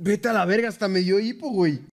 Vete a la verga, hasta me dio hipo, güey.